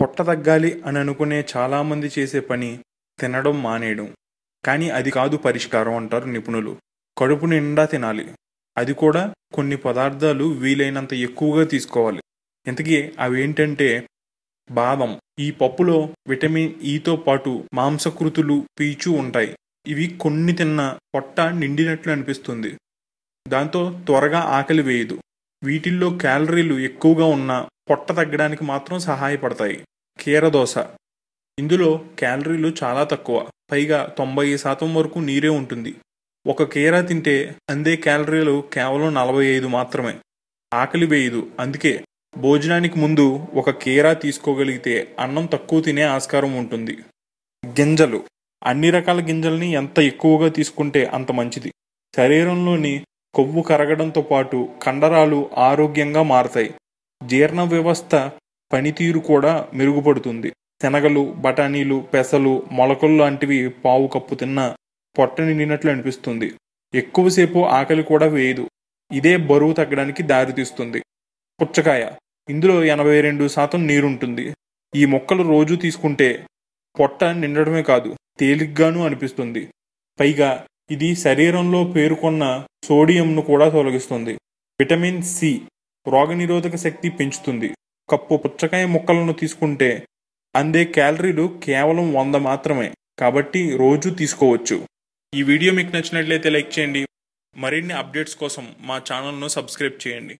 పొట్ట తగ్గాలి అని అనుకునే చాలామంది చేసే పని తినడం మానేయడం. కానీ అది కాదు పరిష్కారం అంటారు నిపుణులు. కడుపు నిండా తినాలి. అది కూడా కొన్ని పదార్థాలు వీలైనంత ఎక్కువగా తీసుకోవాలి. ఇంతకీ అవి ఏంటంటే బాదం. ఈ పప్పులో విటమిన్ e ఈతో పాటు మాంసకృతులు పీచు ఉంటాయి. ఇవి కొన్ని తిన్న పొట్ట నిండినట్లు అనిపిస్తుంది. దాంతో త్వరగా ఆకలి వేయదు. వీటిల్లో క్యాలరీలు ఎక్కువగా ఉన్న పొట్ట తగ్గడానికి మాత్రం సహాయపడతాయి. కీరదోస ఇందులో క్యాలరీలు చాలా తక్కువ. పైగా తొంభై శాతం వరకు నీరే ఉంటుంది. ఒక కీర తింటే అందే క్యాలరీలు కేవలం నలభై ఐదు మాత్రమే. ఆకలి వేయదు. అందుకే భోజనానికి ముందు ఒక కీరా తీసుకోగలిగితే అన్నం తక్కువ తినే ఆస్కారం ఉంటుంది. గింజలు. అన్ని రకాల గింజల్ని ఎంత ఎక్కువగా తీసుకుంటే అంత మంచిది. శరీరంలోని కొవ్వు కరగడంతో పాటు కండరాలు ఆరోగ్యంగా మారతాయి. జీర్ణ వ్యవస్థ పనితీరు కూడా మెరుగుపడుతుంది. శనగలు బఠానీలు పెసలు మొలకలు లాంటివి పావు కప్పు తిన్న పొట్ట నిండినట్లు అనిపిస్తుంది. ఎక్కువసేపు ఆకలి కూడా వేయదు. ఇదే బరువు తగ్గడానికి దారితీస్తుంది పుచ్చకాయ. ఇందులో ఎనభై రెండు శాతం నీరుంటుంది. ఈ మొక్కలు రోజు తీసుకుంటే పొట్ట నిండడమే కాదు తేలిగ్గాను అనిపిస్తుంది. పైగా ఇది శరీరంలో పేరుకొన్న సోడియంను కూడా తొలగిస్తుంది. విటమిన్ సి రోగనిరోధక శక్తి పెంచుతుంది. కప్పు పుచ్చకాయ ముక్కలను తీసుకుంటే అందే క్యాలరీలు కేవలం వంద మాత్రమే. కాబట్టి రోజు తీసుకోవచ్చు. ఈ వీడియో మీకు నచ్చినట్లయితే లైక్ చేయండి. మరిన్ని అప్డేట్స్ కోసం మా ఛానల్ను సబ్స్క్రైబ్ చేయండి.